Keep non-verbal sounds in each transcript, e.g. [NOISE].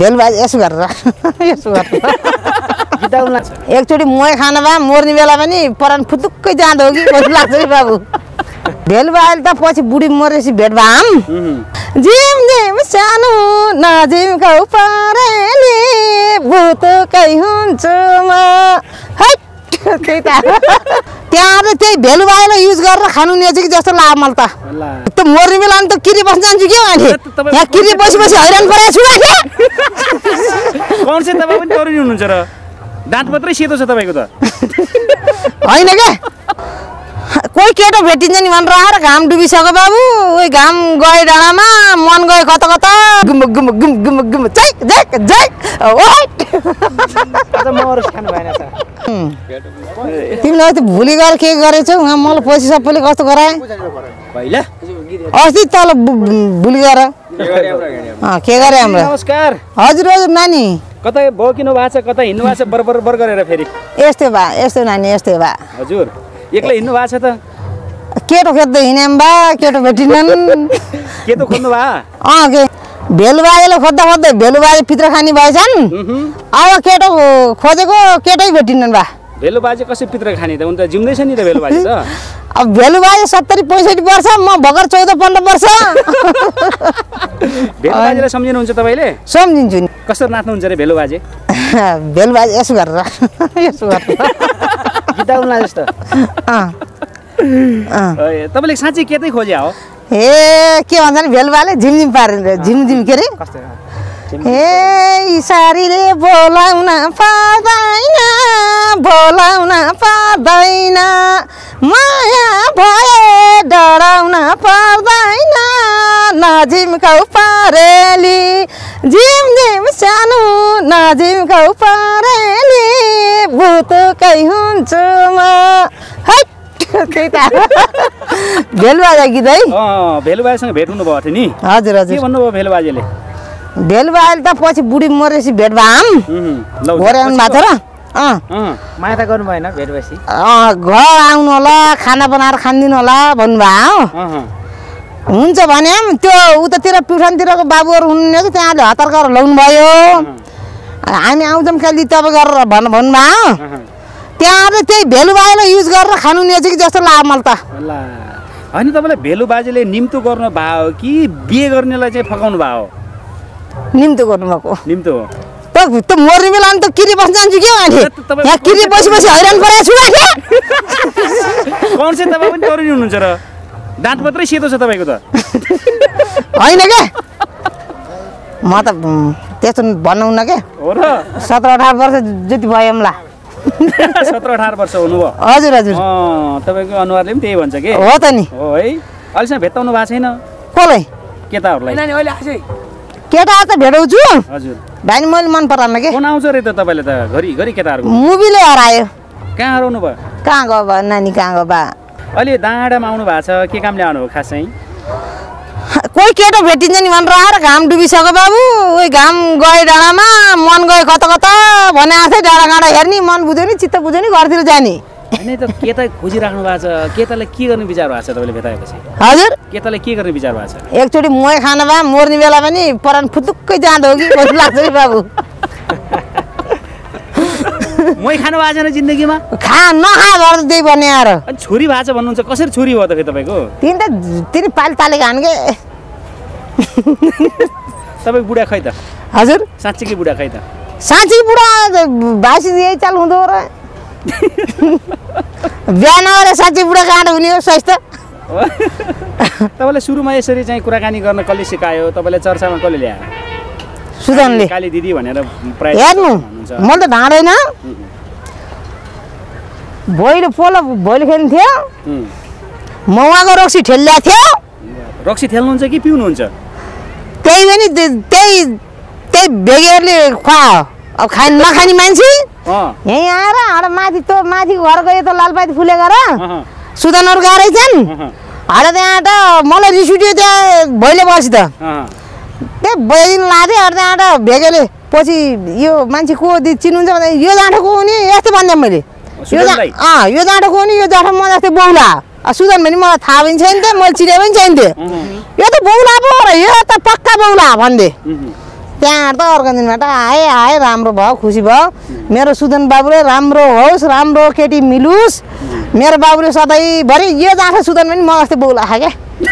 भेलबाजी यसो गरेर यसो गरेर एकचोटि मोय खान भए मर्ने बेला पनि परान फुतुक्कै जाँदो हो कि कस्तो लाग्छ कि बाबु भेलबाजी त पछि बुढी मरेपछि भेट भाम जिम जिम सानो नजिमको परेली भुतुकै हुन्छु म हैट त्यही त। त्यहाँ त त्यही भेलुबाजीलाई युज गरेर खानु निएछ कि जस्तो लाग्यो मलाई त। ल त मर्ने बेला त किरी बस्न जान्छु क्या तपाईँ- यहाँ किरी बसी बसी हैरान परेको छु अहिले कौन चाहिँ तपाईँ पनि तरुनी हुनुहुन्छ र? दाँत मात्रै सेतो छ तपाईँको त। होइन क्या कोही केटो भेटिन्छ नि भनेर आएर घाम डुबिसक्यो बाबु। उही घाम गए डाँडामा मन गयो कता कता। गुम गुम गुम गुम गुम। जै जै जै ओइ [LAUGHS] आज म अरू खानु भएन त। तिमीले अस्ति भुली गएर के गरेछौ? यहाँ मलाई पछि सबैले कस्तो गराए? पहिला? अस्ति तल भु- भु- भुली गएर। के गरे हाम्रो नमस्कार। हजुर हजुर नानी। कतै बोकिनु भएको छ कतै हिँड्नु भएको छ बर बर बर गरेर फेरि। यस्तै भा यस्तै नानी यस्तै भा। हजुर। एक्लै हिँड्नु भएको छ त। केटो खेद्दै हिँड्यौँ बा केटो भेटिनन्। [LAUGHS] के त खोज्नु भयो अँ के भेलुबाजेले खोज्दा खोज्दै भेलुबाजे पित्र खाने भएछन्। अब केटो खोजेको केटै भेटिनन् बा। भेलो बाजे कसै पित्र खाने त? उनी त जिउँदैछ नि त भेलो बाजे त। [LAUGHS] अब भेलुबाजे सत्तरी पैँसठी वर्ष म भर्खर चौध पन्ध्र वर्ष। [LAUGHS] भेलो बाजेलाई सम्झिनुहुन्छ तपाईँले? सम्झिन्छु नि। कसरी नाच्नुहुन्छ अरे भेलो बाजे भेलुबाजे [LAUGHS] यसो गरेर यसो गरेर गीताउन जस्तो। तपाईँले साँच्चै के चाहिँ खोज्या हो? ए के भन्छ नि भेलुबाले झिमझिम पारेर झिमझिम के अरे ए सारीले बोलाउन पार्दैन बोलाउन पार्दैन माया भए डराउन पर्दैन नजिमको परेली झिम झिम सानो नजिमको परेली भुतुकै हुन्छु त्यही त। भेलुबाजा गीत है? अँ भेलो बाजेसँग भेट हुनुभएको थियो नि। हजुर के हजुर भन्नुभयो भेलो बाजेले भेलुबाले त पछि बुढी मरेपछि भेट भाम आउनु भएको थियो र। माया त गर्नु भएन भेटपछि। अँ, घर आउनु होला खाना बनाएर खानिदिनु होला भन्नुभयो। हुन्छ भने त्यो उतातिर प्युठानतिरको बाबुहरू हुनुहुने त्यहाँले हतार गरेर ल्याउनु भयो हामी आउँछौँ खालि तपाईँ गरेर भन् भन्नुभयो त्यहाँ चाहिँ त्यही भेलुबाजीलाई युज गरेर खानु निएछ कि जस्तो लाग्यो मलाई त। होइन तपाईँलाई भेलो बाजेले निम्तो गर्नु भयो हो कि बिहे गर्नेलाई चाहिँ फकाउनु भयो? हो? निम्तो गर्नुभएको। निम्तो। हो त त मर्ने बेला नि त किरी बस्न जान्छु क्या तपाईँ- यहाँ किरी बसी बसी हैरान परेको छु [LAUGHS] कौन चाहिँ तपाईँ पनि तरुनी हुनुहुन्छ र? दाँत मात्रै सेतो छ तपाईँको त। होइन क्या म त त्यस्तो भन्नुहुन्न क्या हो र। सत्र अठार वर्ष जति भयो होला। [LAUGHS] सत्र अठार वर्ष हुनुभयो। हजुर हजुर। अँ तपाईँको अनुहारले पनि त्यही भन्छ कि? हो त नि। हो है। अहिलेसम्म भेट्टाउनु भएको छैन। कसलाई? केटाहरूलाई। केटा त भेटाउँछु हजुर। भाइ नि मैले मन पराएन के? आउँछ अरे त तपाईँले त घरि घरि केटाहरूको। मुभीले हरायो। कहाँ हराउनु भयो? कहाँ गयो नानी कहाँ गयो बा? अहिले डाँडामा आउनु भएको छ। के कामले आउनु हो खास चाहिँ? कोही केटो भेटिन्छ नि भनेर आएर घाम डुबिसक्यो बाबु उही घाम गए डाँडामा मन गयो कता कता भने आएँ डाँडा काँडा हेर्ने मन बुझ्यो नि चित्त बुझ्यो नि घरतिर जाने होइन त केटा खोजिराख्नु भएको छ केटालाई के गर्ने विचार भएको छ तपाईँले भेटाएपछि हजुर केटालाई के गर्ने विचार भएको छ एकचोटि मोय खान भए मर्ने बेला पनि परान फुतुक्कै जाँदो हो कि कस्तो लाग्छ कि बाबु मै खानु भएको छैन जिन्दगीमा खा नखा घर त्यही भन्ने आएर छोरी भएको छ भन्नुहुन्छ कसरी छोरी भयो त फेरि तपाईँको तिन त तिनी पाली तालेको हान के तपाईँको बुढा खै त? हजुर। साँच्चीकै बुढा खै त? साँच्ची बुढा भाषी यही चाल हुँदो र। बिहा नगरे साँच्ची बुढा कहाँ हुने हो स्वास्थ्य [LAUGHS] तपाईँलाई सुरुमा यसरी चाहिँ कुराकानी गर्न कसले सिकायो? तपाईँलाई चर्चामा कसले ल्यायो? सुजनले। काली दिदी भनेर प्रायः हेर्नु। मैले त ढाँदैन भोइले पोलो भोइले खेल्थ्यो उम्. म उहाँको रक्सी ठेल्ल्या थियो। रक्सी खेल्नुहुन्छ कि पिउनुहुन्छ? त्यही पनि त्य- त्यही त्यही भेगेहरूले खुवा अब खाइ नखाने मान्छे? यहीँ आएर हाड माथि त्यो माथि घरको यता लालपाती फुलेको र सुदनहरू गएरै छन् हाड त्यहाँबाट मलाई रिस उठ्यो त्यहाँ भैले बसी त। त्यहाँ भइदिनु लाँदै अरू त्यहाँबाट भेगेले पछि यो मान्छे को चिन्नुहुन्छ भन्दा यो जाँडो को हुने? यस्तो भनिदिएँ मैले। यो? अँ यो जाँडो को हुने? यो जाँडो म जस्तै बौला। अँ, सुजन भने मलाई थाहा पनि छैन थियो मैले चिने पनि छैन यो त पक्का बौला भनिदिए उहुँ। त्यहाँ त अर्को दिनबाट आए आए राम्रो भयो खुसी भयो। मेरो सुदन बाबुले राम्रो होस् राम्रो केटी मिलोस्। मेरो बाबुले सधैँभरि यो जान्छ सुदन पनि म जस्तै बोला क्या। [LAUGHS]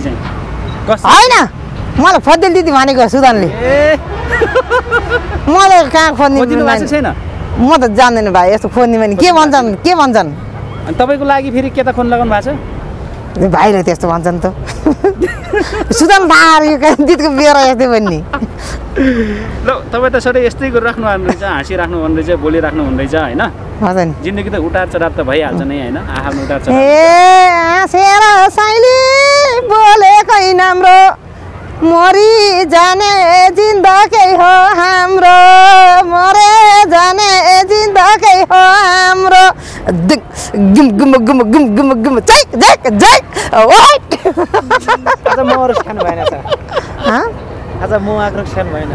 चाहिँ कस्तो होइन। मलाई फद्देल दिदी भनेको सुदनले मलाई कहाँ खोज्ने म त जान्दैन भाइ यस्तो खोज्ने भने के भन्छन्? के भन्छन्? अनि तपाईँको लागि फेरि के त फोन लगाउनु भएको छ? भाइले त्यस्तो भन्छन् त। यो दिदीको बेहोरा यस्तै भन्ने। ल तपाईँ त सधैँ यस्तै गरिराख्नु हुने रहेछ हाँसिराख्नु हुने रहेछ बोलिराख्नु रहेछ होइन? हजुर जिन्दगी त उतार चढाव त भइहाल्छ नै होइन? आफ्नो उतार चढाव ए साइली बोलेकै राम्रो मरि जाने जिन्दकै हो हाम्रो मरे जाने जिन्दकै हो दिक गुम गुम गुम गुम गुम गुम जैक जैक जैक वाइट आज म अरू खानु भएन त हाँ आज म आएको खानु भएन